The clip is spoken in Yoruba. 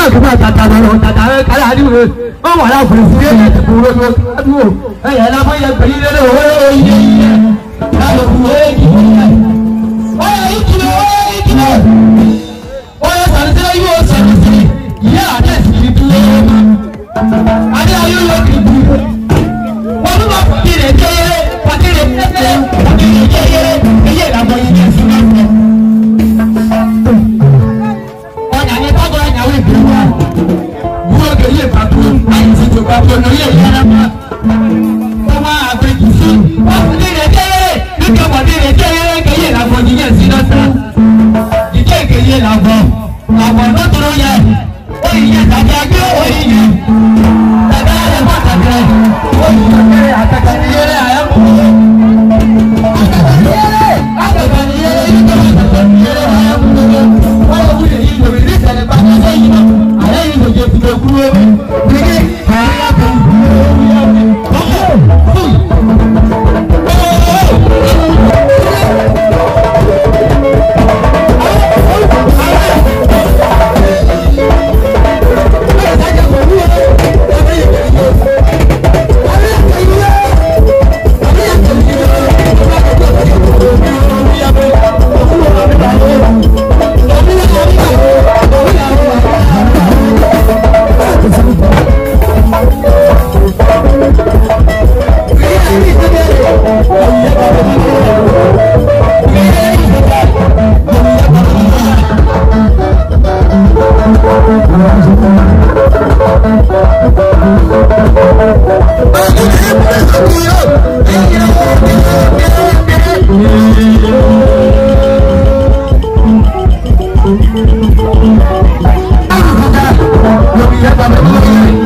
má kí bá tata lọ kálá àdìwé wọn wà láàbò ìfúyé ẹ̀ẹ́dẹ̀gbọ̀n olódó àdúgbò ẹ̀yà ẹ̀dá bóyá gbẹ̀yìn lẹ́lẹ́ òwúrọ̀ yíyẹ yíyẹ láàbò fún wa. நிறைய Hallelujah.